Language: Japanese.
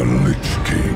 the Lich King.